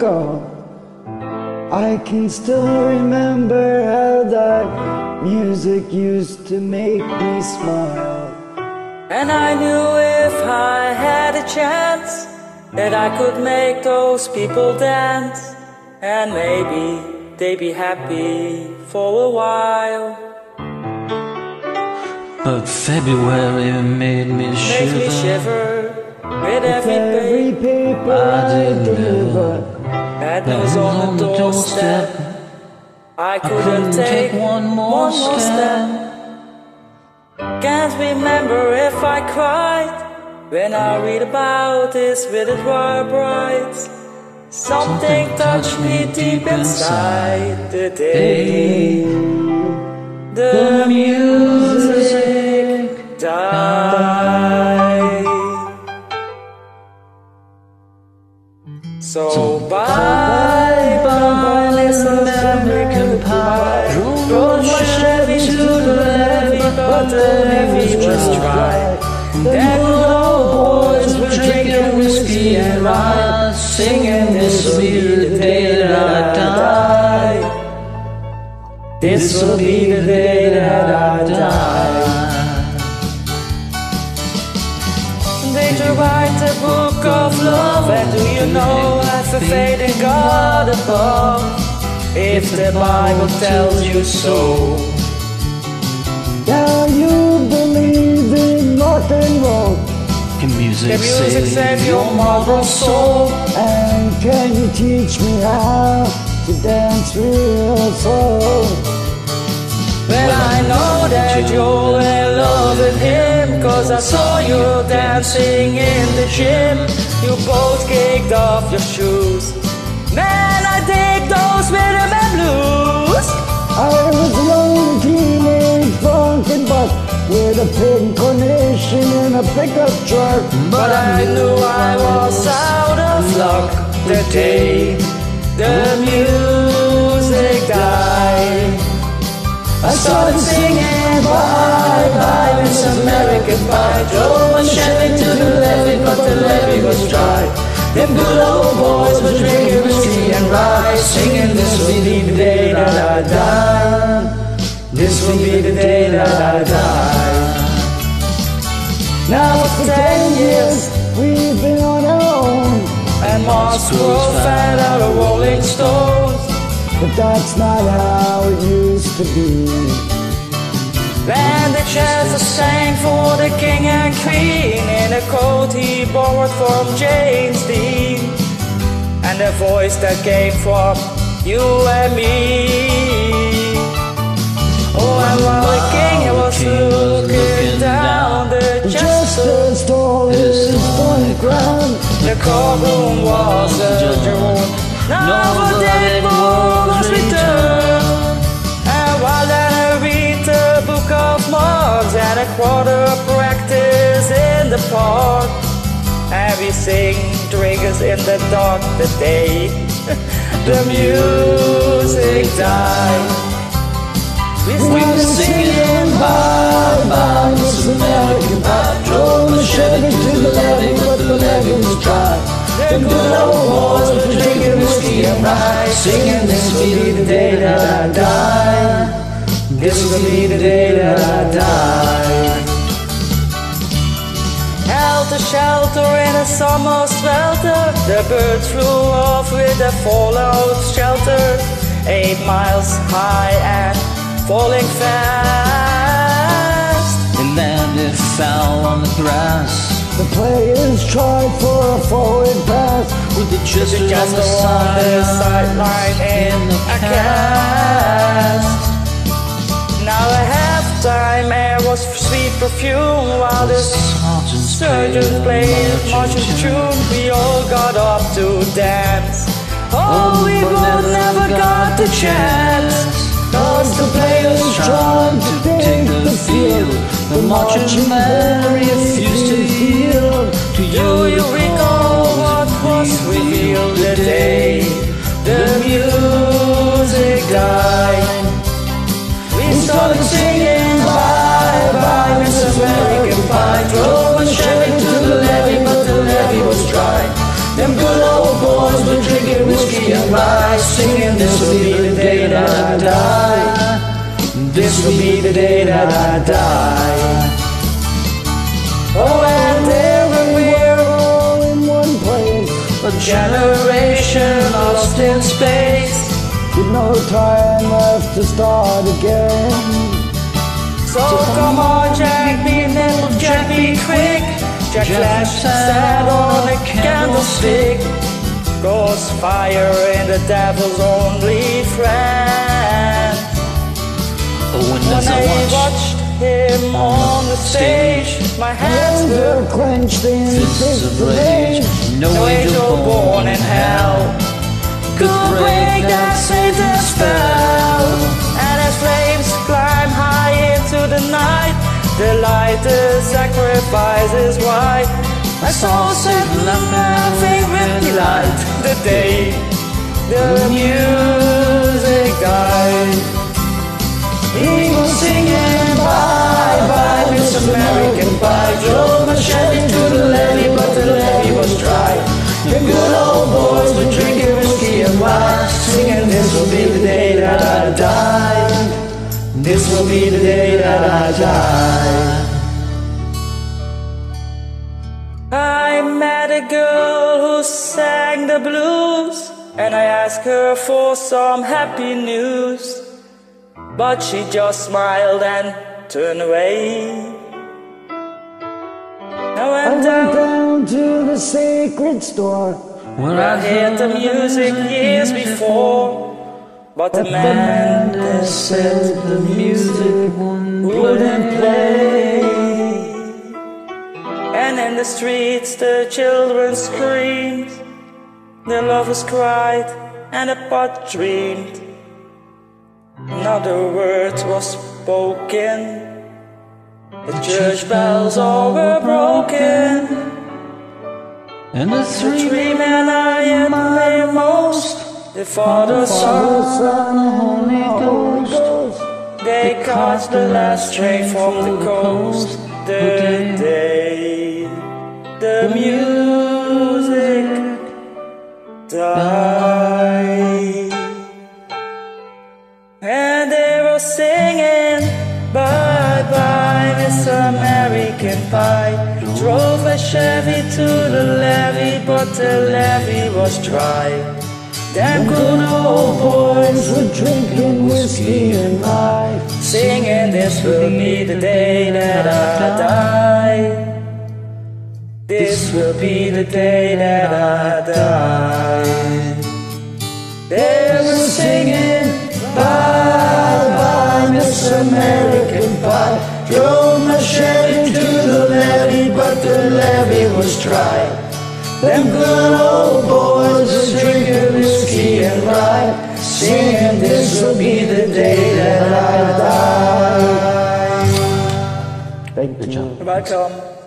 ago. I can still remember how that music used to make me smile. And I knew if I had a chance that I could make those people dance, and maybe they'd be happy for a while. But February made me shiver. me shiver with every every paper I I deliver. That was on the doorstep. I couldn't take one more step. Can't remember if I cried when I read about this with it were bright. Something touched me deep inside the day. The music So bye bye, bye, this American pie. My Chevy to the levee, but the levee was dry. Then old boys were drinking whiskey and rye, singing this will be the day that I die. This will be the day that I die. They to write a book of love, and do you know I've a faith in God above? If the Bible tells you so. now you believe in rock and roll. Can music, The music save your mortal soul. And can you teach me how to dance real slow? Well, I know that you're in love with him, cause I saw you dancing in the gym. You both kicked off your shoes. Man, I dig those rhythm and blues. I was a lone teenage funkin' buck with a pink carnation and a pickup truck. But I knew I was out of luck the day the music died. I started singing bye bye Miss American Pie. Drove a Chevy to the levee, but the levee was dry. Them good old boys were drinking whiskey and rye, singing this will be the day that I die. This will be the day that I die. Now for ten years we've been on our own, And Moscow fed out of Rolling Stones. but that's not how it used to be. Then the chairs sang for the king and queen in a coat he borrowed from James Dean. And a voice that came from you and me. Oh, and while the king was looking down the jester, as tall on the ground, the courtroom was adjourned. Now quarter practice in the park, and we sing drinkers in the dark the day the music died. We we were singing bye bye, Miss American Pie. Drove the Chevy to the levee, but the levee was dry. The good old boys were drinking whiskey and rye, singing this will be the day that I die. This will be the day that I die. Helter shelter in a summer swelter, the Byrds flew off with a fallout shelter, eight miles high and falling fast. And then it fell on the grass The players tried for a forward pass. with the just on the sideline sideline in the a cast. Now a halftime air was sweet perfume while the surgeons played marching tune. We all got up to dance. Oh, oh we both never got the chance. Cause the players tried to take the field. The marching man refused to yield to Do you recall singing bye bye Miss American Pie. Drove a Chevy to the levee, but the levee was dry. Them good old boys were drinking whiskey singing, this will be the day that I die. This will be the day that I die. Oh, and there we're all in one place a generation lost in space. with no time left to start again. So come on, Jack, be nimble, Jack, be quick. Jack flash sat on a candlestick. Goes fire in the devil's only friend. When I I watch watched him on the stage, my hands were clenched in fists of rage, no angel born in hell could break that the light the sacrifices white. My soul said, laughing with delight. The day the music died. Eagles singing bye bye, Miss American Pie. Drove a Chevy to the levee, but the levee was dry. The good old boys were drinking whiskey and wine, singing, This will be the day that I die. This will be the day that I die. Met a girl who sang the blues, and I asked her for some happy news. But she just smiled and turned away. I I went went down down to the sacred store. Where I heard the music years before, but the man that said the music wouldn't the streets the children screamed, the lovers cried, and the pot dreamed. Not a word was spoken. The church bells all were broken. and the The three men I admire most, the Father, Son, Son, the Holy Ghost. they caught the last train from the coast. The the music died, and they were singing bye bye, Miss American Pie. Drove a Chevy to the levee, but the levee was dry. Them good old boys We're drinking whiskey and rye. singing, This will be the day that I die. This will be the day that I die. They were singing, Bye bye, Miss American Pie. Drove my Chevy to the levee, but the levee was dry. Them good old boys were drinking whiskey and rye, singing, This will be the day that I die. Thank you. Welcome.